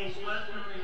Case 1,